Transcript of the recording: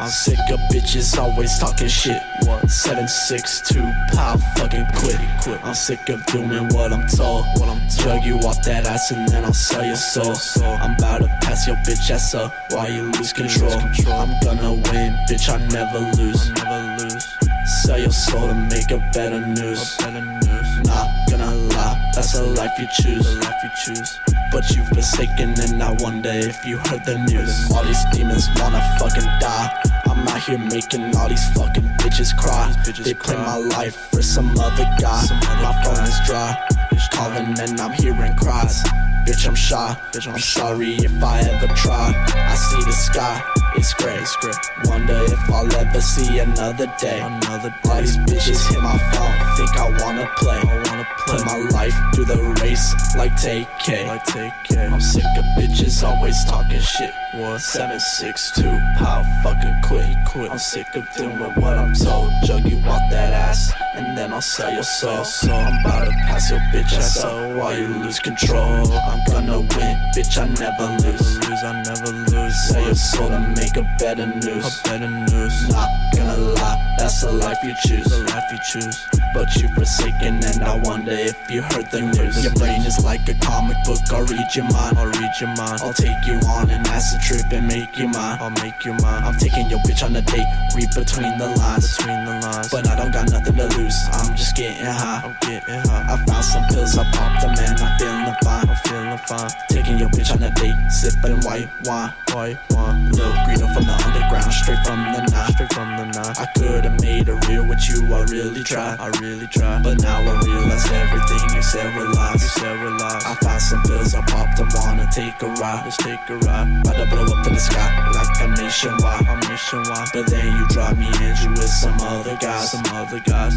I'm sick of bitches always talking shit. What? 762 pow fucking quit. quit. I'm sick of doing what I'm told. What I'm told. Drug you off that ass and then I'll sell your soul. So I'm about to pass your bitch ass up while you lose control. I'm gonna win, bitch. I never lose. never lose. Sell your soul to make a better news. Not gonna lie, that's a life you choose. A life you choose. But you've forsaken, and I wonder if you heard the news. All these demons wanna fucking die. Here making all these fucking bitches cry. They play my life for some other guy. My phone is dry. Calling and I'm hearing cries. Bitch, I'm shy. Bitch, I'm sorry if I ever try. I see the sky, it's. Wonder if I'll ever see another day. Another day. All these bitches hit my phone, think I wanna play. I wanna play. Put my life through the race like take K. Like take K. I'm sick of bitches always talking shit. What? 762, how fucking quit. quit. I'm sick of doing what I'm told. Jug you want that ass, and then I'll sell your soul. So I'm about to pass your bitch ass up while you lose control. I'm gonna win, bitch. I never lose. lose I never lose. Sell your soul to make a better news. A better news. Not gonna lie, that's the life you choose. The life you choose. But you've forsaken, and I wonder if you heard the news. Your brain is like a comic book. I'll read your mind. I'll read your mind. I'll take you on an acid trip and make you mine. I'll make you mine. I'm taking your bitch on a date. Read between the lines. Between the lines. But I don't got nothing to lose. I'm just getting high. I'm getting high. I found some pills. I popped them and I'm feeling fine. I'm feeling fine. A date. Sipping white wine. White wine. Lil Greedo from the underground. Straight from the nine. Straight from the nine. I could've made a real with you. I really tried. I really tried. But now I realize everything you said were lies. You said were lies. I found some pills. I popped them. Wanna take a ride. Let's take a ride. About to blow up to the sky like I'm nationwide. I'm nationwide. But then you drop me and you with some other guys. Some other guys.